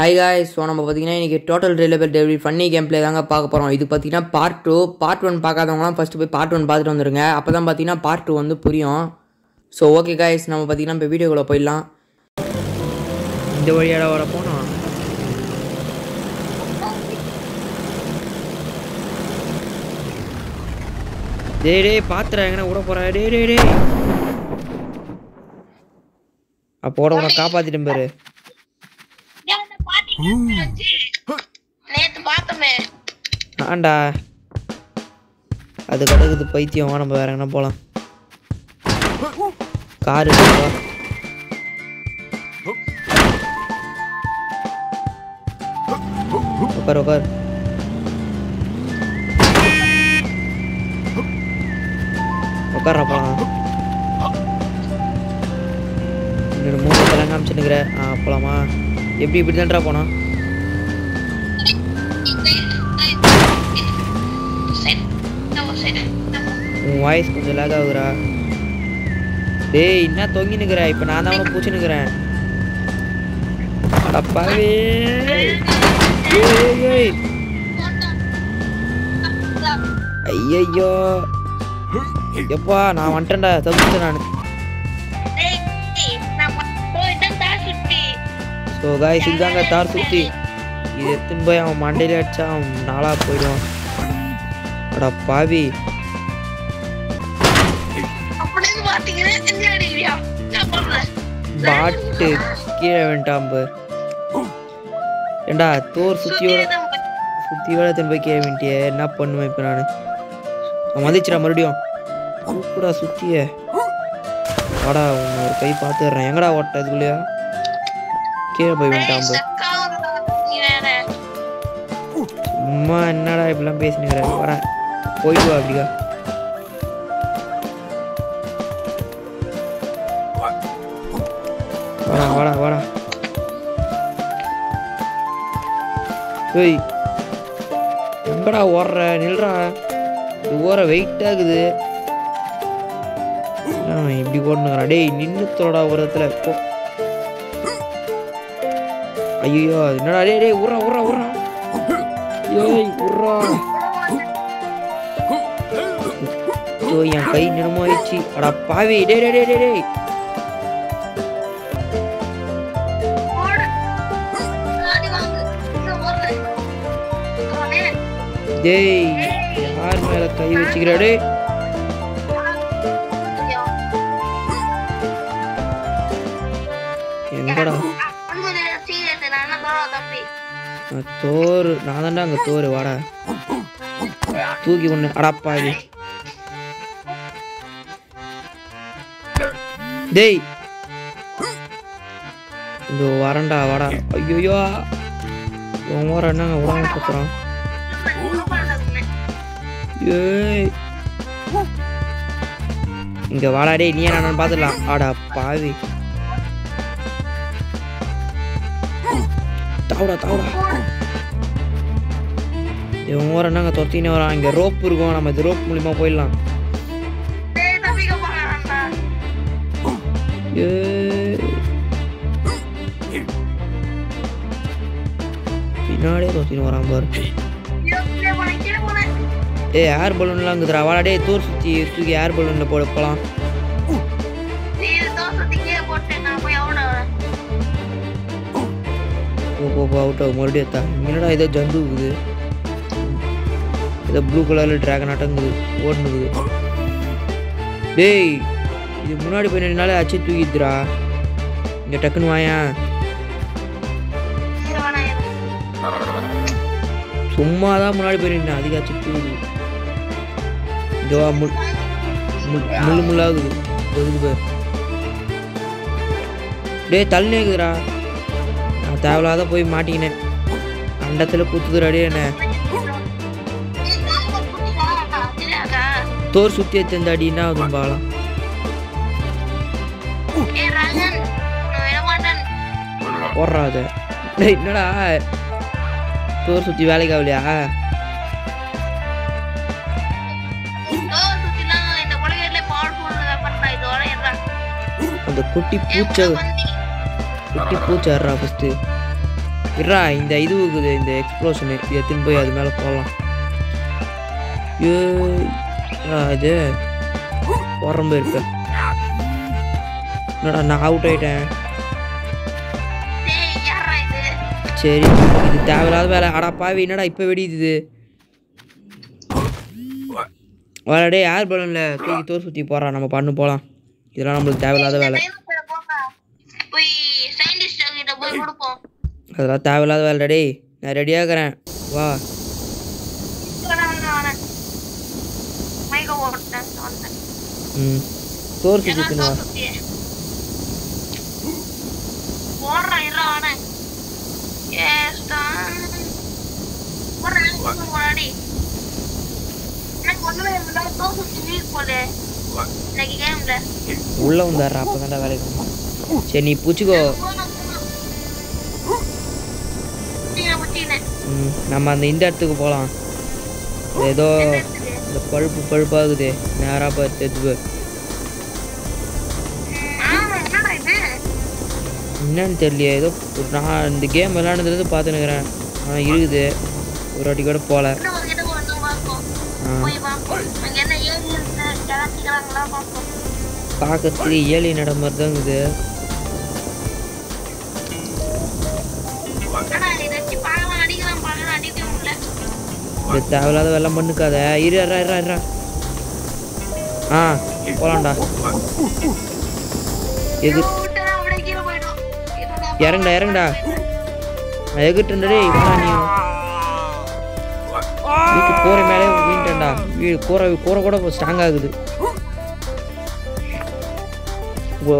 High guys so நம்ம பார்த்தீங்கன்னா இன்றைக்கி total reliable delivery funny game play தாங்க பார்க்க போகிறோம் இது பார்த்தீங்கன்னா பார்ட் டூ பார்ட் ஒன் பார்க்காதவங்களாம் ஃபஸ்ட்டு போய் பார்ட் ஒன் பார்த்துட்டு வந்துருங்க. அப்போ தான் பார்த்தீங்கன்னா பார்ட் டூ வந்து புரியும். ஸோ ஓகே காய்ஸ் நம்ம பார்த்தீங்கன்னா இப்போ வீடியோக்குள்ளே போயிடலாம். இந்த வழியாட வர போனோம் டேய் டேய் பாத்திரம் எங்கன்னா விட போகிறேன் டேய் டேய் டேய். அப்போட உன்னை காப்பாற்றிட்டேன் பேரு ஏன் அந்த பாட்டி கேட்டுச்சு? நேத்து பார்த்தோமே. ஆண்டா. அது கிடக்குது பைத்தியம். வா நம்ம வேற எங்கன்னா போகலாம் கார் உட்கார் உட்கார். உட்கார போலாம். இன்னொரு மூணு கிழங்கு அமைச்சுன்னுக்குற ஆ போலாமா? எப்படி இப்படி தான்டா போனா உன் வாய்ஸ் கொஞ்சம் லேக் ஆகுறா டேய் என்ன தொங்கி நிக்கிற இப்போ நான் தான் உனக்கு பூச்சி நிற்கிறேன் அடப்பாவே ஐயோ எப்பா நான் வந்துட்டேன்டா. தப்பிச்சேன் நான். ஸோ காய்ஸ் இதுதாங்க தார் சுத்தி. இது எடுத்துன்னு போய் அவன் மண்டையில அடிச்சா அவன் நாளா போயிடுவான். அடா பாவி. பாட்டு கீழே வேண்டாம் ஏண்டா தோர் சுத்தியோட சுத்தியோட திரும்ப போய் கீழே வேண்டிய என்ன பண்ணுவேன் இப்போ நான்? நான் வந்துச்சுடா மறுபடியும். கூப்பிடா சுத்திய. வாடா உன்னை ஒரு கை பார்த்துடுறேன். எங்கடா ஓட்ட இதுக்குள்ளேயா கீழே போய் பார் சும்மா என்னடா இப்படிலாம் பேசினுக்கிற? வர போயிட்டு வா அப்படிக்கா வாடா வாடா வாடா. ஏய் எங்கடா ஓடுற? நில்றா. இது ஓர வெயிட் ஆகுது. இப்படி ஓடுனுங்கிறான் டேய் நின்று தோடா ஒரு இடத்துல. போ. ஐயோ என்னடா டேய் டேய் உர்றா உர்றா உர்றா ஏய் உர்றா ஐயோ என் கை நிறமோ ஆயிடுச்சு அடா பாவி. டேய் டேய் டேய் டேய் டேய் டேய் யார் மேல கை வச்சுக்கிறாடே எங்கடா தோறு நான் தான்டா அங்கே தோறு வாடா. தூக்கி ஒண்ணு. அடப்பா இது. டேய். இந்த வரண்டா வாடா. ஐயோ உன் வர என்னங்க உடம்பு சுத்துறான் ஏய். இங்கே வாடா டேய். நீ என்ன பார்த்துடலாம். ஆடா பாவி. தாவுடா தாவுடா இவன் ஓர என்னங்க தொத்தினே வரான் இங்க ரோப் இருக்கும் நம்ம இந்த ரோப் மூலியமா போயிடலாம் ஏய். பின்னாடியே தொத்தின்னு வரான் பாரு ஏய் ஏர் பலூன்லாம் இருக்குதுடா வாடா டேய் தூர் சுத்தி தூக்கி ஏர் பலூன்ல போட போலாம் போ போ அவுட் ஆகும். மறுபடியும் எத்தா என்னடா ஏதோ ஜந்து இருக்குது? ஏதோ ப்ளூ கலரில் ட்ராகன் ஆட்டங்குது ஓடுனுது டேய் இது முன்னாடி போய் அச்சு தூக்கிடுதுடா. இங்கே டக்குன்னு வாயா. சும்மா தான் முன்னாடி போயிருந்தேன் அதிக அச்சு தூக்குது. இதுவா முள் முள் முள்ளாகுது. டேய் தள்ளி இருக்குதுடா நான் தேவையில்லாத போய் மாட்டிக்கினேன். அண்டத்தில் குத்துதுடா டே என்ன? தோர் சுற்றி எடுத்து அடி என்ன ஆகுதுன்னு பார்க்கலாம் போடுறா அதை டேய் என்னடா? தோர் சுற்றி வேலைக்கு ஆகலையா? அந்த குட்டி பூச்சை குட்டி பூச்சாடுறா ஃபஸ்ட்டு இருடா இந்த இது இருக்குது இந்த எக்ஸ்ப்ளோஷனு இதை போய் அது மேலே என்னடா இது. உரம்பு இருக்கு. என்னடா நான் அவுட் ஆயிட்டேன். சரி இது தேவையில்லாத வேலை. அடா பாவி என்னடா இப்போ வெடிக்குது? வாடா யார் பலூனில் தூக்கி தோர் சுற்றி போடுறான் நம்ம பண்ணு போகலாம் இதெல்லாம் நம்மளுக்கு தேவையில்லாத வேலை டைனோசரை போங்க போய் சயின்டிஸ்ட் கிட்ட போய் கொடுப்போம் அதெல்லாம் தேவையில்லாத வேலை டேய். நான் ரெடியாக இருக்கிறேன். வா. ம். வா. போடுறேன் முன்னாடி எனக்கு ஒண்ணுமே இல்லை தோசை போல கேம்ல உள்ளே வந்தாடுறா அப்போ தான்டா வேலைக்கு. சரி நீ பிடிச்சிக்கோ. நம்ம அந்த இந்த இடத்துக்கு போகலாம். ஏதோ இந்த பழுப்பு பழுப்பாகுது நேராக பார்த்து எடுத்து என்னன்னு தெரியலையே ஏதோ ஒரு நான் இந்த கேம் விளையாடுறது பார்த்துனுக்குறேன் ஆனால் இருக்குது. ஒரு வாட்டி கூட போகல. பார்க்கறதுக்கு ஏழை நட மாதிரி தான் இருக்குது. இந்த தேவையில்லாத வெள்ளம் பண்ணுக்காத. இரு இரா இரா இரா. ஆ போலாம்டா. இதோட இறங்குடா இறங்குடா. நான் எகிட்டுண்டே இப்படா நீ. வீட்டு கூரை மேலே வீண்டா வீடு கூரை கூரை கூட ஸ்ட்ராங் ஆகுது.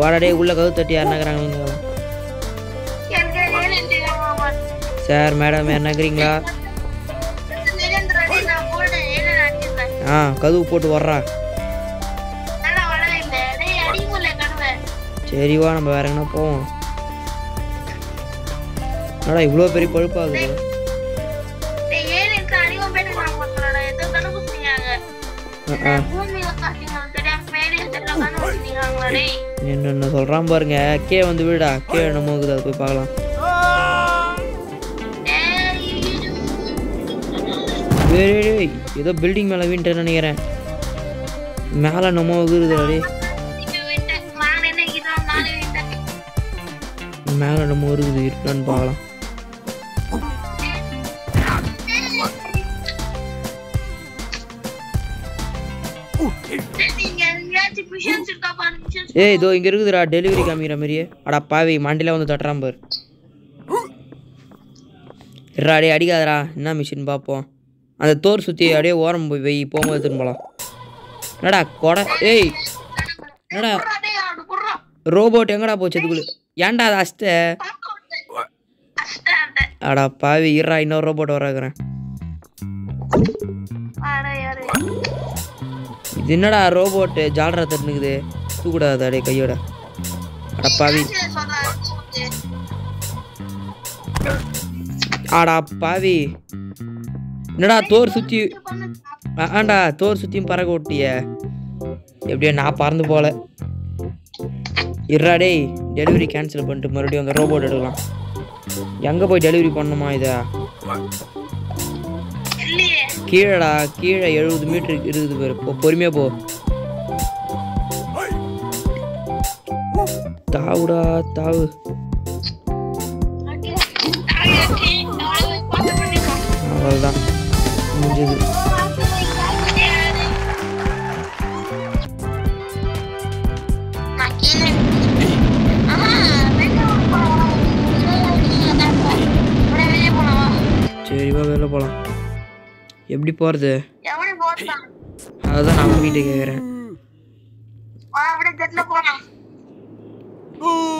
வாடாடே உள்ள கவு தட்டி யாருனாக்குறாங்க சார் மேடம் யாருனாக்குறீங்களா ஆ கதவு போட்டு வர்றா. சரி வா நம்ம வேற எங்கன்னா போவோம். என்னடா இவ்வளோ பெரிய பழுப்பாகுது என்னென்ன சொல்கிறான் பாருங்க. கே வந்து வீடா கே என்னமோ இருக்குது அதை போய் பார்க்கலாம். வேறே ஏதோ பில்டிங் மேலே வீண்ட்டேன்னு நினைக்கிறேன். மேலே என்னமோ இருக்குது அடே மேலே நம்ம இருக்குது இருக்கான்னு பார்க்கலாம் ஏய் இதோ இங்க இருக்குதுடா டெலிவரி காமிக்கிற மாதிரியே. அடா பாவி மண்டியில் வந்து தட்டுறான் பாரு. இருடா அடிக்காதடா. என்ன மிஷின் பார்ப்போம் அந்த தோர் சுற்றி அப்படியே ஓரம் போய் வை போகும்போது திரும்பலாம் போகலாம் என்னடா கொடை ஏய் என்னடா? ரோபோட் எங்கடா போச்சு அதுக்குள்ள? ஏன்டா அது அஸ்த? அடா பாவி இருடா இன்னொரு ரோபோட் வராக்குறேன் இது என்னடா ரோபோட்டு ஜாலரா தட்டுனுக்குது. தூக்கூடாது அடே கையோட. அடா பாவி. ஆடா பாவி. என்னடா தோர் சுற்றி. ஆண்டா தோர் சுற்றியும் பறக்க விட்டிய எப்படியோ நான் பறந்து போல இருடா டேய் டெலிவரி கேன்சல் பண்ணிட்டு மறுபடியும் அந்த ரோபோட் எடுக்கலாம் எங்கே போய் டெலிவரி பண்ணணுமா இதை. கீழடா கீழே எழுபது மீட்டர் இருக்குது பாரு போ பொறுமையாக போ தாவுடா தாவு. அவ்வளோதான் முடிஞ்சது. சரிவா வெளில போகலாம் எப்படி போகிறது எவனி அதுதான் நான் உங்ககிட்ட கேட்குறேன்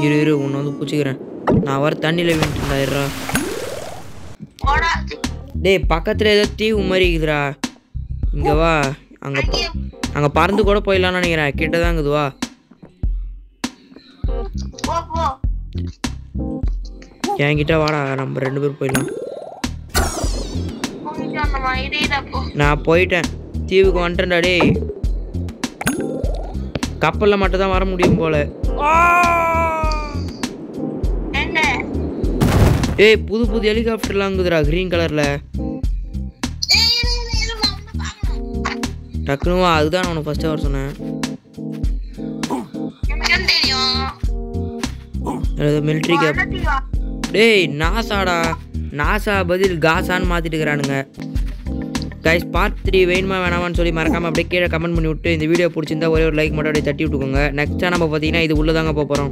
இரு இரு உன்னை வந்து பிடிச்சிக்கிறேன். நான் வர தண்ணியில் விட்டுருந்தாயிரா போடா டேய் பக்கத்தில் ஏதோ தீவு மாதிரி இருக்குதுடா இங்கே வா. அங்கே அங்கே பறந்து கூட போயிடலாம்னு நினைக்கிறேன். கிட்ட தான் இருக்குது வா. என்கிட்ட வாடா நம்ம ரெண்டு பேரும் போயிடலாம். நான் போயிட்டேன். தீவுக்கு வந்துட்டேன்டா டேய். கப்பலில் மட்டும் தான் வர முடியும் போல. ஆ! ஏய் புது புது ஹெலிகாப்டர்லாம் இருக்குதுடா க்ரீன் கலரில் ஏய், இரு, இரு, இரு, நான் உன்னை பார்க்கணும். டக்குனு வா அதுதான் நான் உனக்கு ஃபஸ்ட்டு வர சொன்னேன் மிலிட்ரி கேப். டேய் நாசாடா. நாசா பதில் காசான்னு மாற்றிட்டு இருக்கிறானுங்க கைஸ் பார்ட் த்ரீ வேணுமா வேணாமான்னு சொல்லி மறக்காம அப்படியே கீழே கமெண்ட் பண்ணி விட்டு இந்த வீடியோ பிடிச்சிருந்தா ஒரே ஒரு லைக் மட்டும் அப்படியே தட்டி விட்டுக்கோங்க. நெக்ஸ்ட்டாக நம்ம பார்த்தீங்கன்னா இது உள்ளே தாங்க போகிறோம்